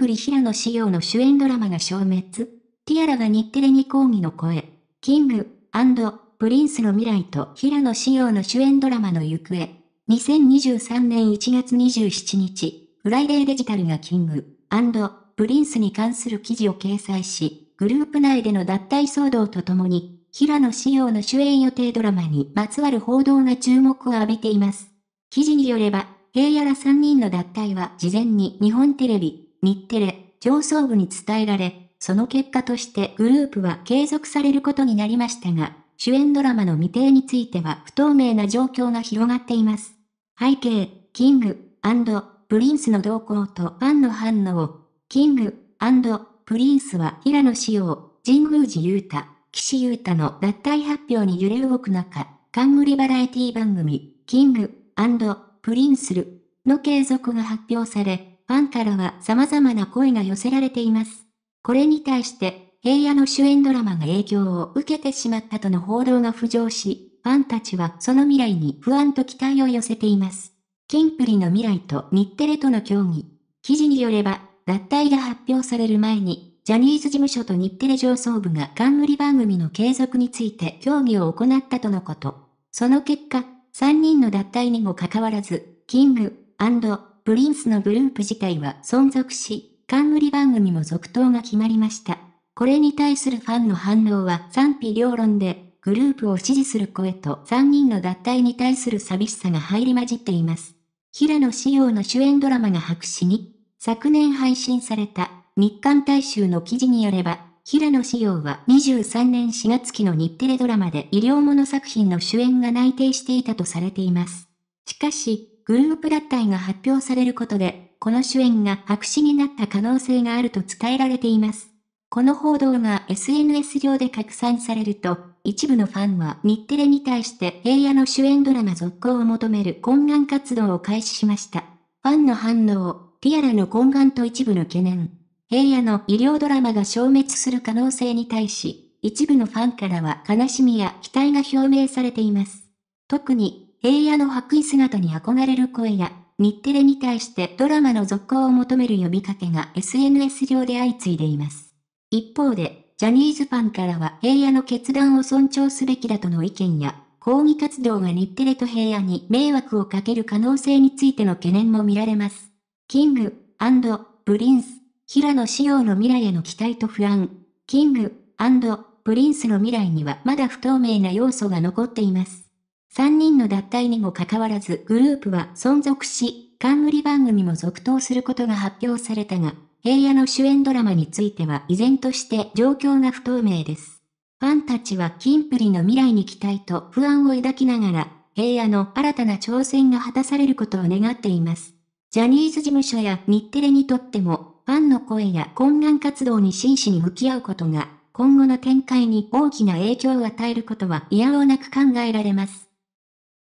プリ平野紫耀の主演ドラマが消滅ティアラが日テレに抗議の声。キング、プリンスの未来と平野紫耀の主演ドラマの行方。2023年1月27日、フライデーデジタルがキング、プリンスに関する記事を掲載し、グループ内での脱退騒動とともに、平野紫耀の主演予定ドラマにまつわる報道が注目を浴びています。記事によれば、平野ら3人の脱退は事前に日本テレビ、日テレ、上層部に伝えられ、その結果としてグループは継続されることになりましたが、主演ドラマの未定については不透明な状況が広がっています。背景、キング、プリンスの動向とファンの反応。キング、プリンスは平野紫耀、神宮寺勇太、岸優太の脱退発表に揺れ動く中、冠バラエティ番組、キング、プリンスルの継続が発表され、ファンからは様々な声が寄せられています。これに対して、平野の主演ドラマが影響を受けてしまったとの報道が浮上し、ファンたちはその未来に不安と期待を寄せています。キンプリの未来と日テレとの協議。記事によれば、脱退が発表される前に、ジャニーズ事務所と日テレ上層部が冠番組の継続について協議を行ったとのこと。その結果、3人の脱退にもかかわらず、キング、プリンスのグループ自体は存続し、冠番組も続投が決まりました。これに対するファンの反応は賛否両論で、グループを支持する声と3人の脱退に対する寂しさが入り混じっています。平野紫耀の主演ドラマが白紙に、昨年配信された日韓大衆の記事によれば、平野紫耀は23年4月期の日テレドラマで医療物作品の主演が内定していたとされています。しかし、グループ脱退が発表されることで、この主演が白紙になった可能性があると伝えられています。この報道が SNS 上で拡散されると、一部のファンは日テレに対して平野の主演ドラマ続行を求める懇願活動を開始しました。ファンの反応、ティアラの懇願と一部の懸念。平野の医療ドラマが消滅する可能性に対し、一部のファンからは悲しみや期待が表明されています。特に平野の白衣姿に憧れる声や、日テレに対してドラマの続行を求める呼びかけが SNS 上で相次いでいます。一方で、ジャニーズファンからは平野の決断を尊重すべきだとの意見や、抗議活動が日テレと平野に迷惑をかける可能性についての懸念も見られます。キング、プリンス、平野仕様の未来への期待と不安。キング、プリンスの未来にはまだ不透明な要素が残っています。3人の脱退にもかかわらずグループは存続し、冠番組も続投することが発表されたが、平野の主演ドラマについては依然として状況が不透明です。ファンたちはキンプリの未来に期待と不安を抱きながら、平野の新たな挑戦が果たされることを願っています。ジャニーズ事務所や日テレにとっても、ファンの声や懇願活動に真摯に向き合うことが、今後の展開に大きな影響を与えることは嫌おなく考えられます。